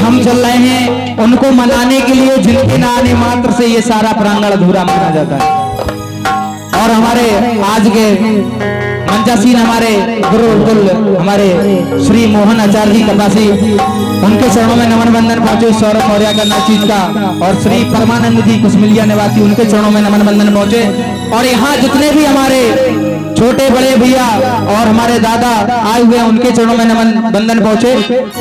जिनको मनाने के लिए जिनके ना आने मात्र से ये सारा प्रांगण अधूरा माना जाता है। और हमारे आज के मंचासीन हमारे गुरु कुल हमारे श्री मोहन आचार्य जी कपासी, उनके चरणों में नमन बंदन पहुँचे सौरभ मौर्य का नाचीज का और श्री परमानंद जी कुसमिलिया निवासी, उनके चरणों में नमन बंदन पहुँचे और यहाँ जितने भी हमारे छोटे बड़े भैया और हमारे दादा आए हुए उनके चरणों में नमन बंदन पहुँचे।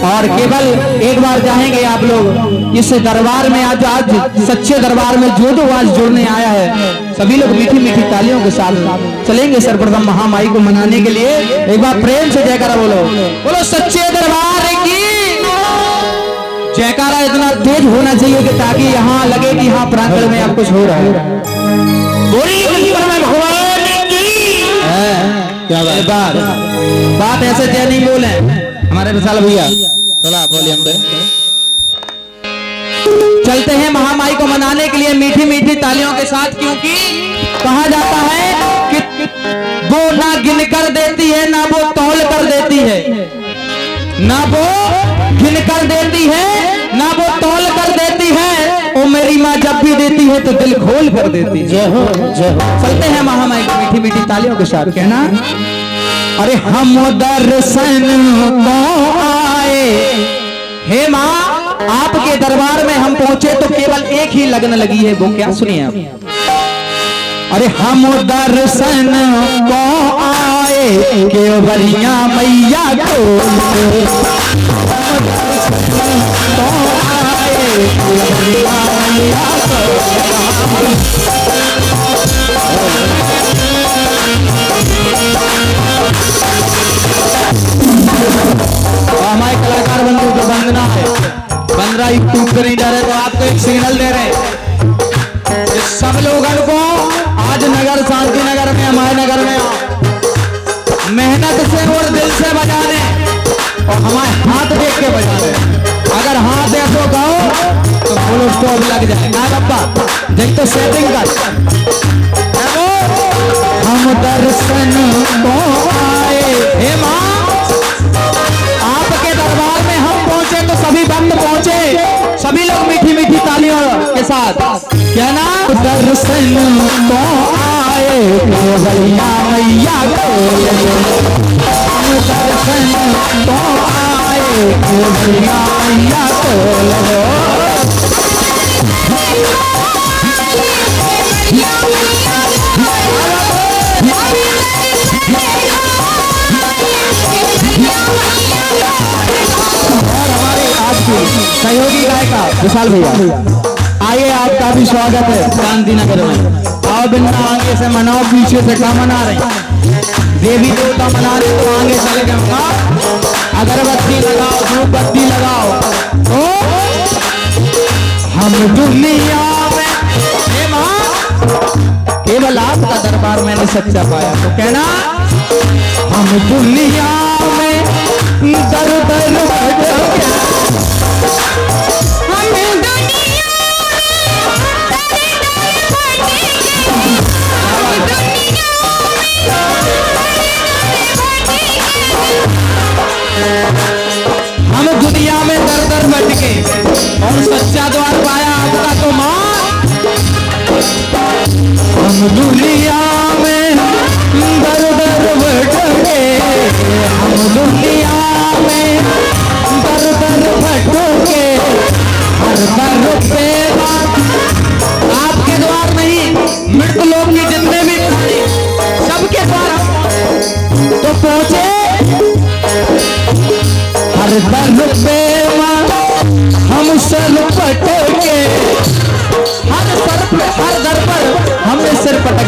और केवल एक बार चाहेंगे आप लोग, इस दरबार में आज आज सच्चे दरबार में जो जो आज जुड़ने आया है। सभी लोग मीठी मीठी तालियों के साथ चलेंगे सर्वप्रथम महामाई को मनाने के लिए। एक बार प्रेम से जयकारा बोलो। बोलो, सच्चे दरबार की जयकारा इतना तेज होना चाहिए कि ताकि यहाँ लगे कि यहाँ प्रांगण में अब कुछ हो रहा है। क्या बात बात बात ऐसे जय नहीं बोले। हमारे विशाल भैया। चला वॉल्यूम पे चलते हैं महामाई को मनाने के लिए मीठी मीठी तालियों के साथ क्योंकि कहा जाता है कि वो ना गिन कर देती है ना वो तौल कर देती है। ना वो गिन कर देती है ना जब भी देती है तो दिल खोल कर देती है। जय हो जय हो। चलते हैं महामाई की मीठी मीठी तालियों के साथ कहना अरे हम दर्शन को आए हे माँ आपके दरबार में हम पहुँचे तो केवल एक ही लगन लगी है वो क्या सुनिए आप? अरे हम दर्शन को आए केवलिया मैया को। हमारे कलाकार बंधु जो वंदना है, वंदना यूट्यूब पर नहीं रहे तो आपको एक सिग्नल दे रहे हैं। कि सब लोगों को आज नगर शांति नगर में, हमारे नगर में मेहनत से और दिल से बजाने और हमारे हाथ देख के ऐसो गाओ तो फुल लग जाए ना रब्बा देख तो सेटिंग कर हम दर्शन को आए हे माँ आपके दरबार में हम पहुँचे तो सभी बंद पहुँचे। सभी लोग मीठी मीठी तालियों के साथ। क्या ना दर्शन तो आए केवलिया मैया को दर्शन तो आए केवलिया मैया को की सहयोगी गायिका विशाल भैया। आइए आपका भी स्वागत है शांति नगर में। आओ बिना आगे से मनाओ, पीछे से क्या मना रहे देवी देवता मना रहे तो आगे चले गए हाँ? अगरबत्ती लगाओ धूप बत्ती लगाओ। तो हम दुनिया में। केवल आपका दरबार मैंने सच्चा पाया। तो कहना हम दुनिया में दर दर हम दुनिया में दर दर भटके और सच्चा द्वार दुनिया में दर दर बढ़े हम दुनिया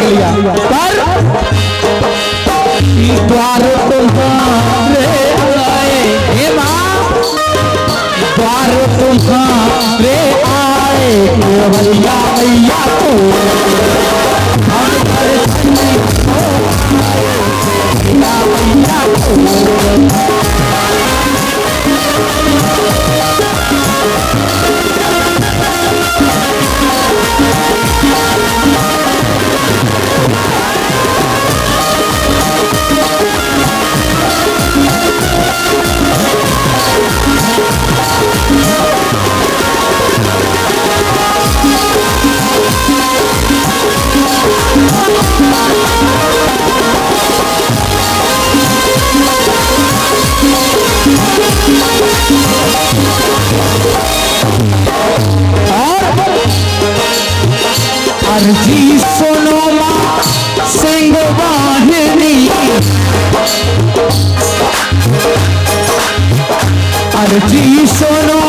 लिया। पर द्वार तुम्हारे आए। हे द्वार तुम्हारे आए। भैया भैया अर्जी सुनो माँ सिंह वाहिनी अर्जी सुनो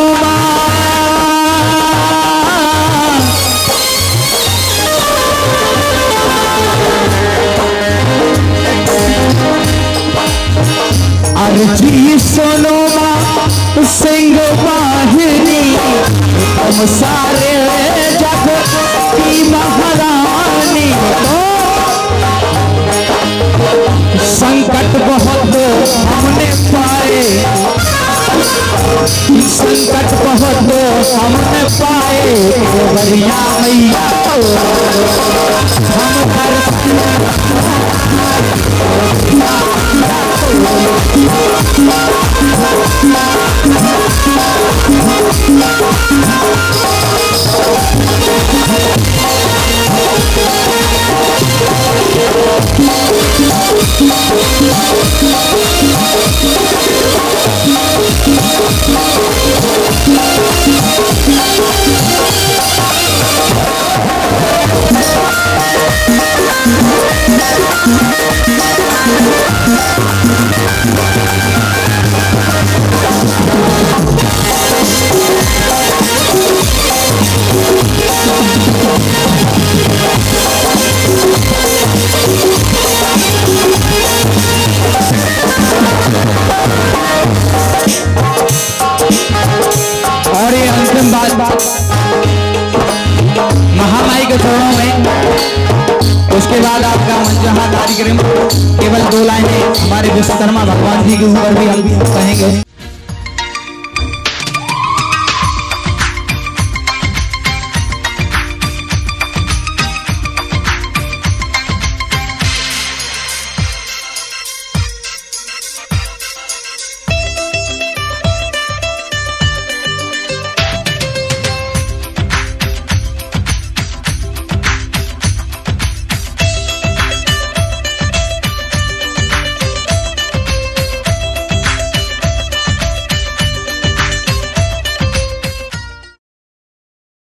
संकट बहुत हमने पाए बढ़िया मैया हम हर बाद आपका कार्यक्रम केवल दो लाइनें, हमारे विश्वकर्मा भगवान जी के ऊपर भी हम कहेंगे।